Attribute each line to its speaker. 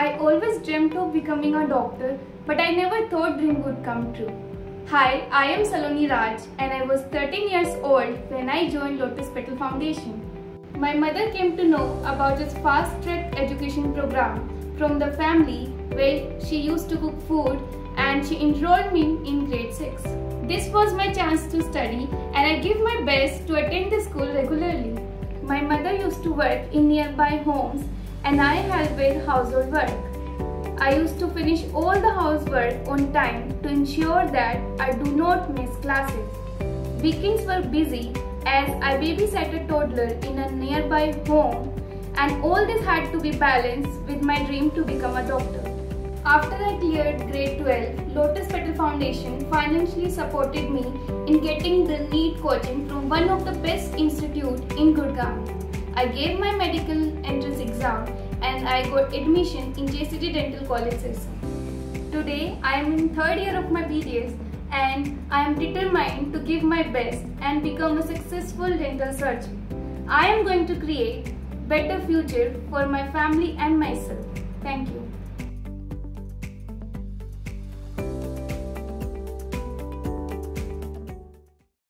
Speaker 1: I always dreamt of becoming a doctor, but I never thought dream would come true. Hi, I am Saloni Raj and I was 13 years old when I joined Lotus Petal Foundation. My mother came to know about this fast track education program from the family where she used to cook food and she enrolled me in grade 6. This was my chance to study and I give my best to attend the school regularly. My mother used to work in nearby homes and I help with household work. I used to finish all the housework on time to ensure that I do not miss classes. Weekends were busy as I babysat a toddler in a nearby home and all this had to be balanced with my dream to become a doctor. After I cleared grade 12, Lotus Petal Foundation financially supported me in getting the NEET coaching from one of the best institute in Gurgaon. I gave my medical entrance exam and I got admission in JCT Dental College. Today I am in third year of my BDS and I am determined to give my best and become a successful dental surgeon. I am going to create better future for my family and myself. Thank you.